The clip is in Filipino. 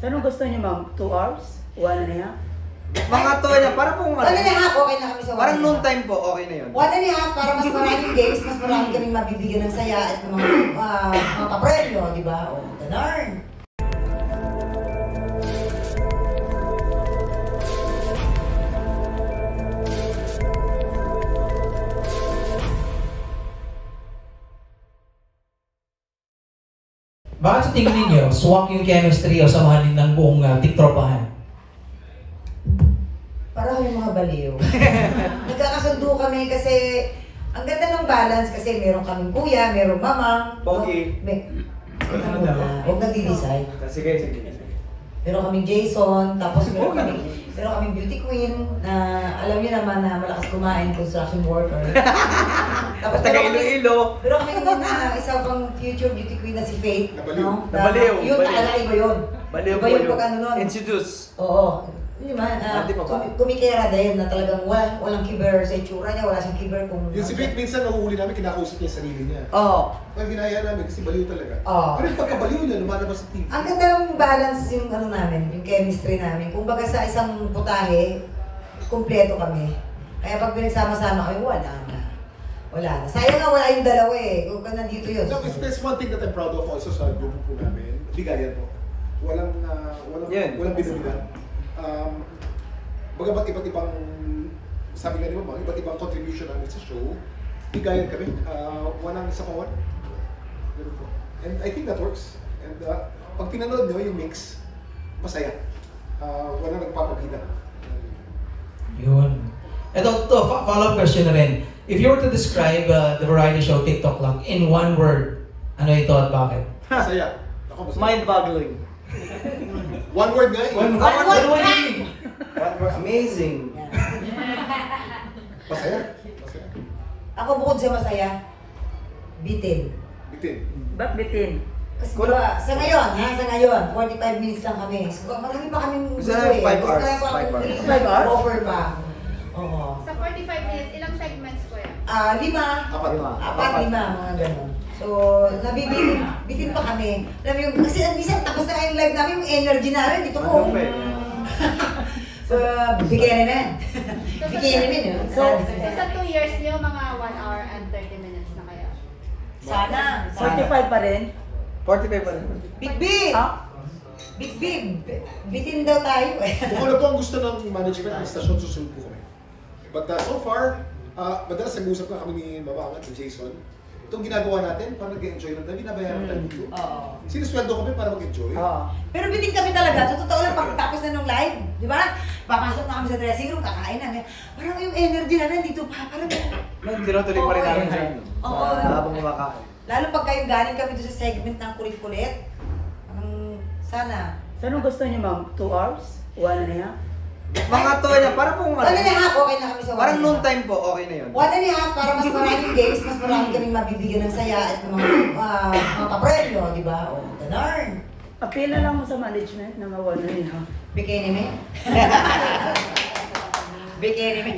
So, anong gusto niyo, ma'am? Two hours? One and a half? Mga to niya, parang kung One and a half, okay na kami sa one Parang and a noon half. time po, okay na yun. One and a half, para mas maraming games, mas marami kaming mabibigyan ng saya at ng mga, uh, mga papremyo, di ba? O, ganarn. Bakit sa tingin ninyo, swak yung chemistry o samahan ng buong uh, tiktropahan? Para kami mga baliw. Nagkakasundo kami kasi ang ganda ng balance kasi meron kaming kuya, meron mamang. Pogi. No? May, ano na, huwag nag-decide. Sige, sige, sige. Meron kaming Jason, tapos meron kaming, meron kaming beauty queen na alam niyo naman na malakas kumain, construction worker. tapos Taga Iloilo. Pero kami na isa pang future beauty queen na si Faith. Nabaliw. No? Nabaliw, Yun talaga iba yun. Baliw iba yun. pag ano nun. Introduce. Oo. Hindi man, uh, Hindi pa ba? kum- kumikera din na talagang wala, walang kiber sa itsura niya, wala siyang kiber kung... Yung si Faith, minsan nahuhuli namin, kinakausap niya sarili niya. Oo. Pag ginaya namin, kasi baliw talaga. Oo. Pero yung pagkabaliw niya, lumalabas sa TV. Ang ganda ng balance yung ano namin, yung chemistry namin. Kung baga sa isang putahe, kumpleto kami. Kaya pag pinagsama-sama kami, wala na. Wala na. Sayang nga wala yung dalawa eh. Kung ka nandito yun. No, there's one thing that I'm proud of also sa grupo po namin, bigayan po. Walang, uh, walang, Yan. walang binubigan. Um, bagamat iba't ibang, sabi nga ni Mama, iba't ibang contribution namin sa show, bigayan kami. Uh, walang isa kawan. Ganun po. And I think that works. And uh, pag pinanood nyo yung mix, masaya. Uh, walang nagpapabida. Yun. Ito, to, fo- follow-up question na rin. If you were to describe uh, the variety show TikTok Lang in one word, ano ito at bakit? Ako masaya. Mind-boggling. One word nga eh. One, One word one yun. One word. Amazing. Masaya. Masaya. Ako bukod sa masaya, bitin. Bitin. Ba't bitin? Kasi diba, sa ngayon, ha, sa ngayon, 45 minutes lang kami. So, marami pa kaming gusto eh. five Gusto hours, kaya pa five akong hours. Five hours? Offer pa. Oo. Sa 45 minutes, ilang segments ko yan? Ah, lima. Apat. Lima. Apat, lima, mga ganun. So, nabibitin, bitin pa kami. Alam mo yung, kasi minsan tapos na yung live namin, yung energy namin, dito ko. Ba? So, bigyan na yan. Bigyan na yun. So, sa 2 years niyo, mga 1 hour and 30 minutes na kaya? Sana. Sana. 45 pa rin? 45 pa rin. Big Big! Ah? Big Big! Bitin daw tayo eh. Kung ano po ang gusto ng management ng stasyon, susunod po kami. But uh, so far, uh, madalas nag-usap na kami ni Mama Angat, ni Jason. Itong ginagawa natin para nag-enjoy lang tayo, binabayaran tayo dito. Oo. Sinusweldo kami para mag-enjoy. Oo. Pero bitin kami talaga. Sa totoo lang, pagtapos na nung live, di ba? Papasok na kami sa dressing room, kakain namin. Parang yung energy namin dito pa, parang... Tinutuloy pa rin Oo, namin dyan. Oo. Habang kumakain. Lalo pag kayo galing kami doon sa segment ng kulit-kulit, parang sana. Anong gusto niyo, ma'am? Two hours? One and a half? Mga to niya, parang kung One and a half, okay na kami sa one Parang and a noon half. time po, okay na yun. One and a half, para mas maraming games, mas marami kaming mabibigyan ng saya at ng mga, uh, mga papremyo, di ba? O, ganarn. Appeal na lang mo sa management na ma one and a half. Bikini me. Bikini me.